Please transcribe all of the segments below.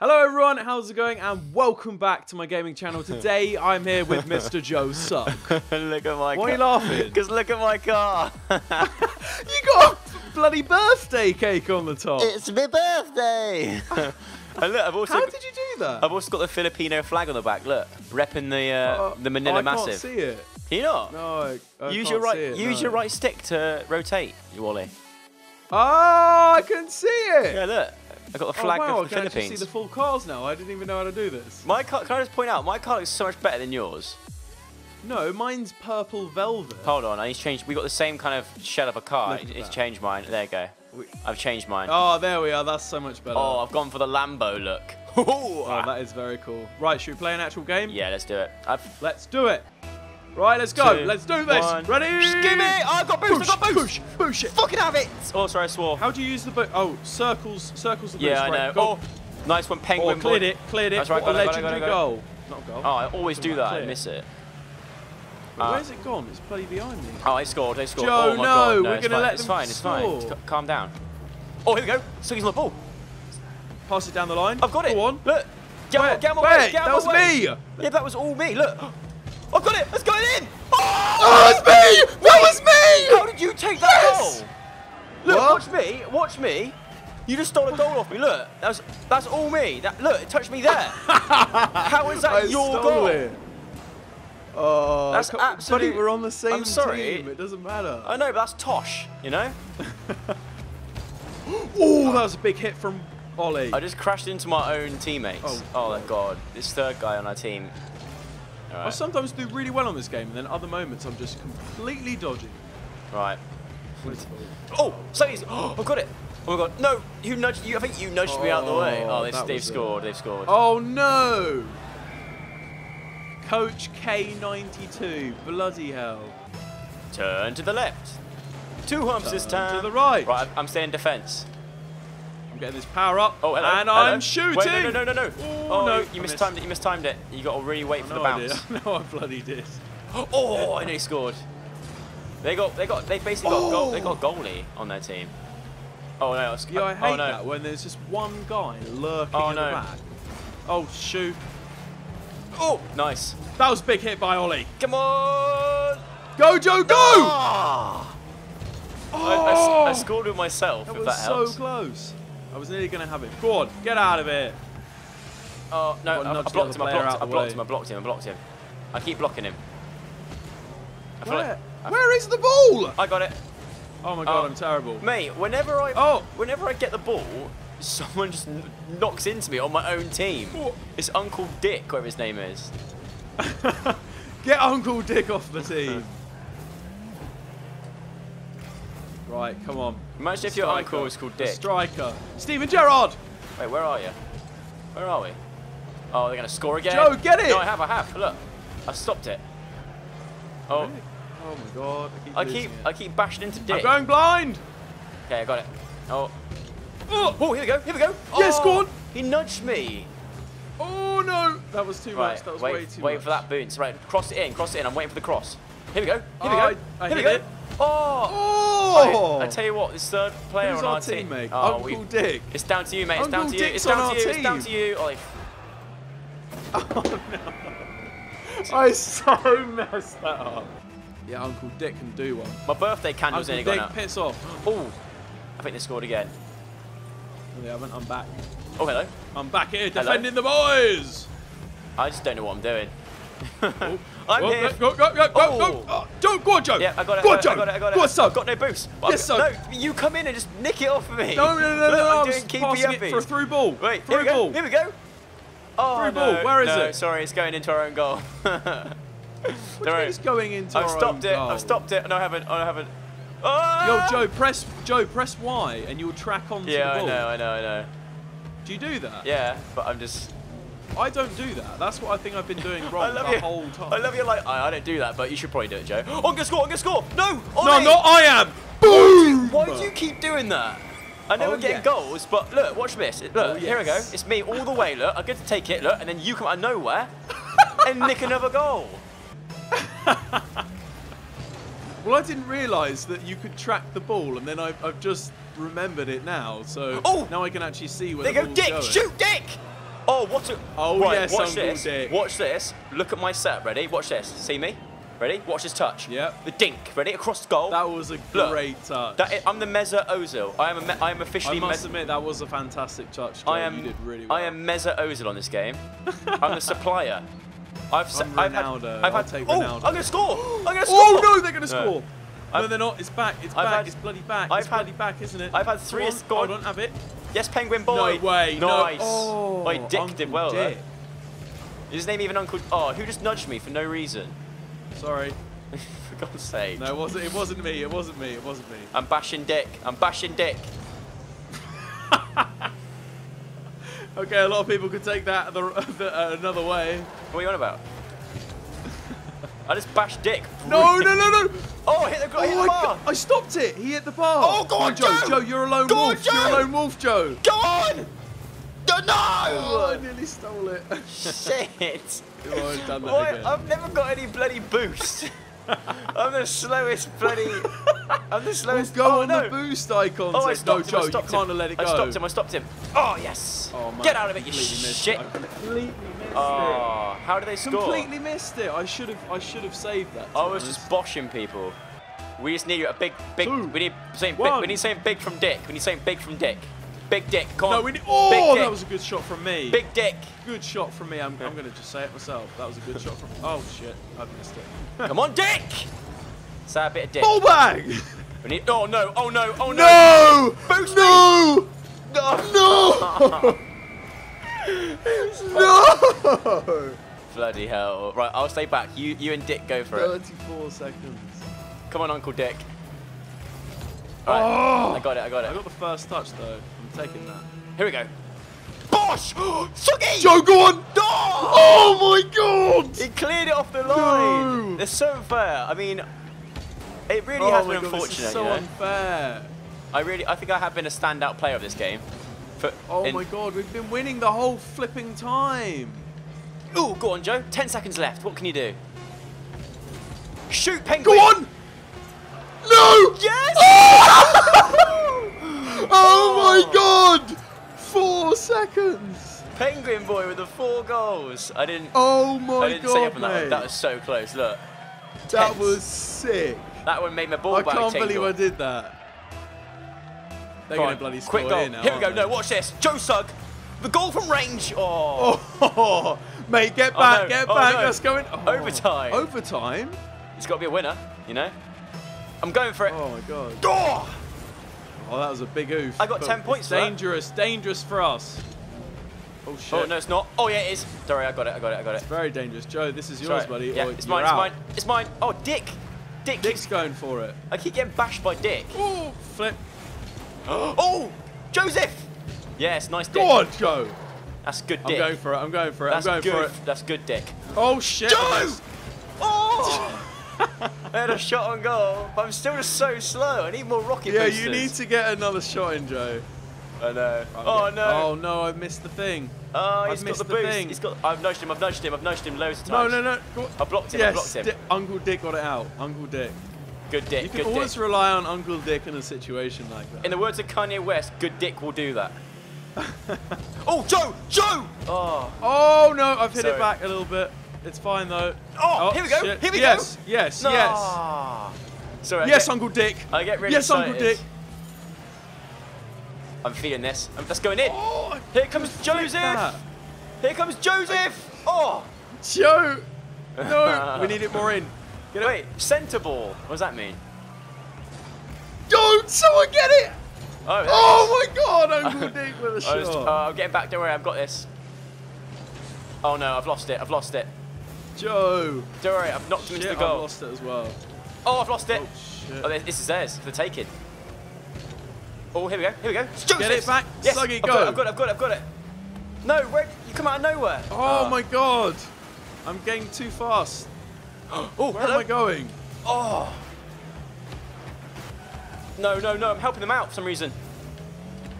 Hello everyone, how's it going? And welcome back to my gaming channel. Today I'm here with Mr. Joe Sugg. look at my car. Why are you laughing? Because look at my car. You got a bloody birthday cake on the top. it's my birthday. and look, I've also How did you do that? I've also got the Filipino flag on the back. Look, repping the uh, Uh, the Manila I Massive. can't see it. Can you not? No, I, I use your right. it, use no. your right stick to rotate, you Wally. Oh, I can see it. Yeah, look. I got the oh, flag wow, of the I can Philippines. see the full cars now. I didn't even know how to do this. My car. Can I just point out? My car looks so much better than yours. No, mine's purple velvet. Hold on, I need to change. We got the same kind of shell of a car. Look I need to change mine. There you go. I've changed mine. Oh, there we are. That's so much better. Oh, I've gone for the Lambo look. Oh, ah. that is very cool. Right, should we play an actual game? yeah, let's do it. I've Let's do it. Right, let's go. Two, let's do this. one. Ready? Just give it! Oh, I got boost, I got boost! Push, push it. fucking have it! Oh, sorry, I swore. How do you use the boot? Oh, circles, circles the boost. yeah, I right, know. Go. Oh, nice one, penguin. cleared boy. it, cleared it. That's right, what a got it, got it, legendary got it, got it. goal. Not goal. Oh, I always do that. on, I miss it. Uh, where's it gone? It's bloody behind me. Oh, I scored. I scored. Joe, oh my no, god, no, we're gonna let It's them fine. It's fine. score. Just ca- calm down. Oh, here we go. Suggie's on the ball. Pass it down the line. I've got it. Go on. Look. Get Wait, on, get on my wait, way. Get that on was way. me. Yeah, that was all me. Look. I've got it. Let's go in. Oh, Oh, it's me! That was me! How did you take that Yes! goal? Look, What? watch me. Watch me. You just stole a goal off me. Look, that's that's all me. That look, it touched me there. How is that I your goal? it. Oh, That's co- absolute- Buddy, we're on the same I'm sorry. team. It doesn't matter. I know, but that's tosh. You know. Oh, that was a big hit from Ollie. I just crashed into my own teammates. Oh, Oh, my god, this third guy on our team. All I sometimes do really well on this game, and then other moments I'm just completely dodgy. right. Oh, Saeed's. Oh, I've got it. Oh my god, no! You nudged. You, I think you nudged me out of the way. Oh, Oh, they've, they've was a- scored. They've scored. Oh no! Coach K92, bloody hell. Turn to the left. Two humps this Turn time. to the right. Right, I'm- I'm staying defence. I'm getting this power up, Oh, hello. and hello. I'm shooting! Wait, no, no, no, no, no. Oh, Oh, no, you, I you missed. mistimed it. You mistimed it. You got to really wait for the No, I bounce. No, I bloody did. Oh, and they scored. They got, they got, they basically got, a goal, they Oh. got a goalie on their team. Oh no! It's, Yeah, I hate oh, no. that when there's just one guy lurking Oh, at no. the back. Oh, shoot. Oh, nice. That was a big hit by Ollie. Come on! Go, Joe, go! Ah! I, I Oh! I scored with myself. That was that so close. I was nearly going to have it. Go on, get out of it. Oh no! I, I blocked him. I blocked him. I blocked him. I blocked him. I blocked him. I keep blocking him. I Where? like I- Where is the ball? I got it. Oh my god, Oh. I'm terrible. Mate, whenever I Oh. whenever I get the ball, someone just knocks into me on my own team. What? It's Uncle Dick, whatever his name is. Get Uncle Dick off the team. right, come on. Imagine if your uncle was called The Dick. Striker. Steven Gerrard. Wait, where are you? Where are we? Oh, they're gonna score again. Joe, get it! No, I have. I have. Look, I stopped it. Oh, Really? Oh my god. I keep, I keep. I keep bashing into Dick. I'm going blind. Okay, I got it. Oh, Oh, oh, here we go. Here we go. Yes, oh, go on. He nudged me. oh no. That was too Right, much. That was wait, way too wait much. for that bounce. Right, cross it in, cross it in. I'm waiting for the cross. Here we go. Here we Oh, go. I- I here we go. it. Oh. Oh! I, I tell you what, this third player Who's on our our team. mate. Oh, Uncle we- Dick. It's down to you, mate. It's down to you. Dick's It's on down our to you. It's down to you. Oh, no. I so messed that up. Yeah, Uncle Dick can do one. my birthday candle's Uncle nearly Dick gone out. piss off. Oh, I think they scored again. Oh, they haven't. I'm back. Oh, hello. I'm back here Hello? defending the boys. I just don't know what I'm doing. Oh. I'm Oh, here. Go, go, go, go, go, Oh. oh go. Oh, Joe, go on, Joe. Yeah, I got it. Go on, Joe. I got it. I got it. Go on, I've son. got no boost. Yes, son. No, you come in and just nick it off of me. No, no, no, no, Look, no. I'm I'm doing just keepy passing it for a through ball. Wait, through here we go. ball. Here we go. Oh, Through no, ball. Where is no, it? Sorry, it's going into our own goal. What do you mean it's going into I've our stopped own it. goal? I've stopped it. No, I haven't. I haven't. Oh! Yo, Oh! Joe, press Joe, press Y, and you'll track onto Yeah, the I know. I know. I know. Do you do that? Yeah, but I'm just. I don't do that. That's what I think I've been doing I wrong love the you. whole time. I love you. Like I, I don't do that, but you should probably do it, Joe. Oh, I'm gonna score. I'm gonna score. No. No, Ollie! not I am. Boom! Why do you keep doing that? I know Oh, we're getting yes. goals, but look, watch this. Look, Oh, here we go. It's me all the way. Look, I get to take it. Look, and then you come out of nowhere and nick another goal. Well, I didn't realise that you could track the ball, and then I've, I've just remembered it now. So Oh! now I can actually see where There the go, Dick. going. Shoot, Dick. Oh, what a... Oh, right, yes, watch Uncle this. Dick. Watch this. Look at my setup. Ready? Watch this. See me? Ready? Watch this touch. Yep. The dink. Ready? Across the goal. That was a Look, great touch. That i- I'm the Mesut Ozil. I am a me I am I must admit, that was a fantastic touch. Joe. I am. You did really well. I am Mesut Ozil on this game. I'm the supplier. I've. I'm I've had- Ronaldo. I've I'll had. take oh, Ronaldo. I'm gonna score. I'm gonna oh, score. Oh no, they're gonna No. score. No, I've- they're not. It's back. It's I've back. had- it's bloody back. I've it's had- bloody back, isn't it? I've had three on, ass- go Hold on. on, have it. Yes, Penguin boy. No way. no. Nice. Oh, My dick Uncle did well. Dick. Though. Is his name even Uncle? Oh, who just nudged me for no reason? Sorry. for God's sake. No, it wasn't. It wasn't me. It wasn't me. It wasn't me. I'm bashing Dick. I'm bashing Dick. Okay, a lot of people could take that the, the, uh, another way. What are you on about? I just bashed Dick. No, no, no, no. Oh, hit the, hit Oh, the bar. got- I stopped it. He hit the bar. Oh, go on, Joe. Joe. Joe, you're a lone Go on, wolf. You're a lone wolf, Joe. Go on! No! Oh, I nearly stole it. Shit! Oh, I've done that again. I've never got any bloody boost. I'm the slowest bloody. I'm the Well, slowest. go oh, on no. the boost icon. Oh, I stopped no, him. I Joe, you stopped can't him. let it go. I stopped him. I stopped him. Oh yes. Oh, man, Get out of it, you missed shit. I completely Oh, how did they score? Completely missed it. I should have. I should have saved that. I was just boshing people. We just need a big, big. Two. We need something big. We need something big from Dick. We need something big from Dick. Big Dick. Come on. No, we need. Oh, that was a good shot from me. Big Dick. Good shot from me. I'm, I'm going to just say it myself. That was a good shot from. Oh shit, I've missed it. Come on, Dick. Sad bit of Dick. Ball bag. We need. Oh no! Oh no! Oh no! No! Boost no! No! No! No! Bloody hell! Right, I'll stay back. You, you and Dick go for it. 34 seconds. Come on, Uncle Dick. Oh! Right, Oh! I got it. I got it. I got the first touch though. I'm taking that. Here we go. Bosh! Sugi! Joe, go on! No! Oh my god! He cleared it off the line. No. It's so unfair. I mean, it really oh has been god, unfortunate. so you know? unfair. I really, I think I have been a standout player of this game. For, Oh my god, we've been winning the whole flipping time. Ooh, go on, Joe. Ten seconds left. What can you do? Shoot, penguin. Go on! No! Yes! Oh, oh my god! Four seconds! Penguin boy with the four goals. I didn't. Oh my I didn't god, up on that mate. one. That was so close. Look, That tense. was sick. that one made my ball I back can't tingle. believe I did that. They're gonna bloody score quick goal. here now. Here we go. aren't No, watch this. Joe Sugg, the goal from range. Oh, Oh, mate, get Oh, back, no. get Oh, back. no. That's going. Oh. Overtime. Overtime? it's got to be a winner. You know. I'm going for it. Oh my god. Oh! Oh, that was a big oof. I got But 10 points. Dangerous, dangerous for us. Oh, oh shit. Oh no, it's not. Oh yeah, it is. Sorry, I got it. I got it. I got it. It's very dangerous. Joe, this is yours, Sorry. buddy. Yeah, it's mine. It's mine. It's mine. Oh, Dick. Dick. Dick's keeps- going for it. I keep getting bashed by Dick. Oh, flip. Oh, Joseph. Yes, nice Dick. Go on, Joe. That's good dick. I'm going for it. I'm going for it. That's I'm going good. for it. That's good Dick. Oh shit. Joe! Oh! I had a shot on goal, but I'm still just so slow. I need more rocket Yeah, boosters. you need to get another shot in, Joe. I know. I'm Oh getting- no. Oh no, I missed the thing. Oh, I've he's got missed the the boost. thing. He's got. I've nudged him. I've nudged him. I've nudged him loads of times. no, no. Go- I blocked him. I Yes, blocked him. Di- Uncle Dick got it out. Uncle Dick. Good Dick. You can always Dick. rely on Uncle Dick in a situation like that. In the words of Kanye West, good Dick will do that. oh, Joe! Joe! Oh. oh no, I've hit Sorry. it back a little bit. It's fine though. Oh, here we go, shit. here we yes, go. Yes, No. yes, Sorry. Yes, get- Uncle Dick. I get really yes, Uncle. Dick. I'm feeling this. Um, That's going in. Oh, Here comes Joseph. that. Here comes Joseph. Oh. Joe. No, we need it more in. Get away. Centre ball. What does that mean? Don't someone get it? Oh, is. Oh my God, Uncle Dick with a shot. was- uh, I'm getting back. Don't worry. I've got this. Oh no, I've lost it. I've lost it. Joe. Don't worry. I've knocked him Shit, into the I've lost it as well. Oh, I've lost it. Oh shit. Oh, this is theirs for the taking. Oh, here we go. Here we go. Joseph. Get it back. Yes. Suggy, I've go. Got it, I've got it. I've got it. I've got it. No, where, you come out of nowhere. Oh my God. I'm getting too fast. Oh, Where hello. am I going? Oh. No, no, no. I'm helping them out for some reason.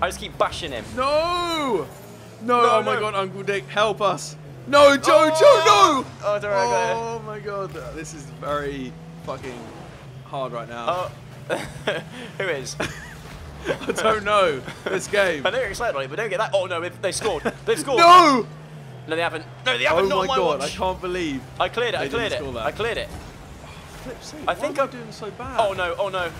I just keep bashing him. No. No, No, oh my. God, Uncle Dick, help us. No, Joe, Oh! Joe, no. Oh, don't worry, I got it. Oh my God, this is very fucking hard right now. Oh. Who is? I don't know this game. I know you're excited but don't get that. Oh no, they've, they scored. They've scored. No. No, they haven't. No, they haven't. Oh not my my god, watch. I can't believe. I cleared it. I cleared it. I cleared it. I think I'm- doing so bad. Oh no! Oh no!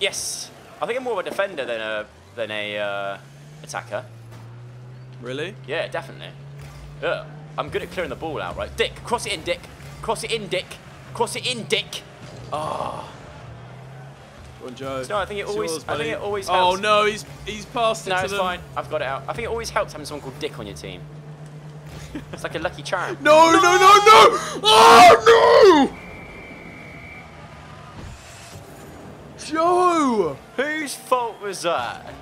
Yes. I think I'm more of a defender than a than a uh, attacker. Really? Yeah, definitely. Yeah. I'm good at clearing the ball out, right? Dick, cross it in, Dick. Cross it in, Dick. Cross it in, Dick. Oh. Go on, Joe. No, I think it It's always- yours, I think it always Oh no, he's he's passed it No, it's them. fine. I've got it out. I think it always helps having someone called Dick on your team. It's like a lucky charm. No, no, no, no! Oh no! Joe! Whose fault was that?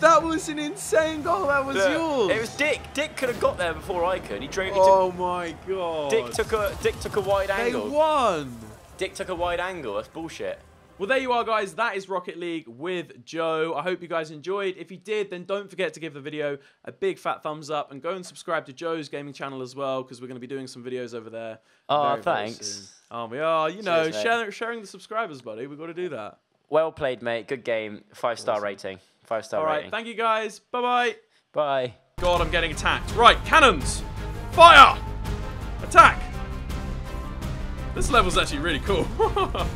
That was an insane goal. That was Look, yours. It was Dick. Dick could have got there before I could. He drove. He Oh my god. Dick took a Dick took a wide angle. They won. Dick took a wide angle. That's bullshit. Well, there you are, guys. That is Rocket League with Joe. I hope you guys enjoyed. If you did, then don't forget to give the video a big fat thumbs up and go and subscribe to Joe's gaming channel as well because we're going to be doing some videos over there. Oh, very, very thanks. soon. Oh, we are. You know, Cheers, share, sharing the subscribers, buddy. We've got to do that. Well played, mate. Good game. Five star rating. Five star All right. rating. Thank you, guys. Bye bye. Bye. God, I'm getting attacked. Right, cannons! Fire! Attack! This level's actually really cool.